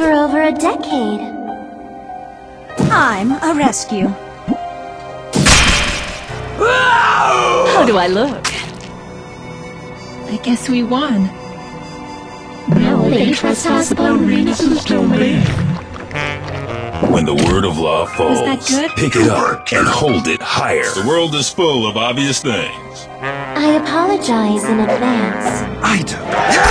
For over a decade. I'm a rescue. How do I look? I guess we won. Now they trespass upon Venus's domain. When the word of law falls, pick it up and hold it higher. The world is full of obvious things. I apologize in advance. I do.